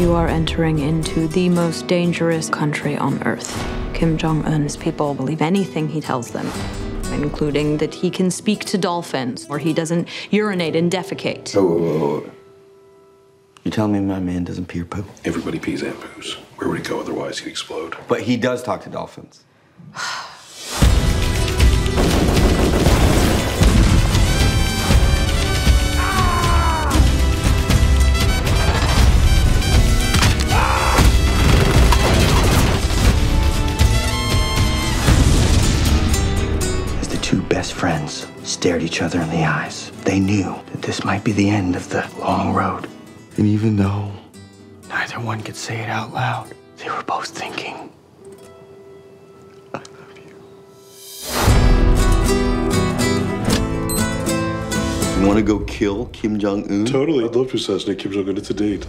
You are entering into the most dangerous country on earth. Kim Jong un's people believe anything he tells them, including that he can speak to dolphins or he doesn't urinate and defecate. Oh, whoa, whoa, whoa. You telling me my man doesn't pee or poo? Everybody pees and poos. Where would he go otherwise? He'd explode. But he does talk to dolphins. two best friends stared each other in the eyes, they knew that this might be the end of the long road. And even though Neither one could say it out loud. They were both thinking, I love you. you want to go kill Kim Jong Un, Totally. I'd love to assassinate Kim Jong Un. It's a date.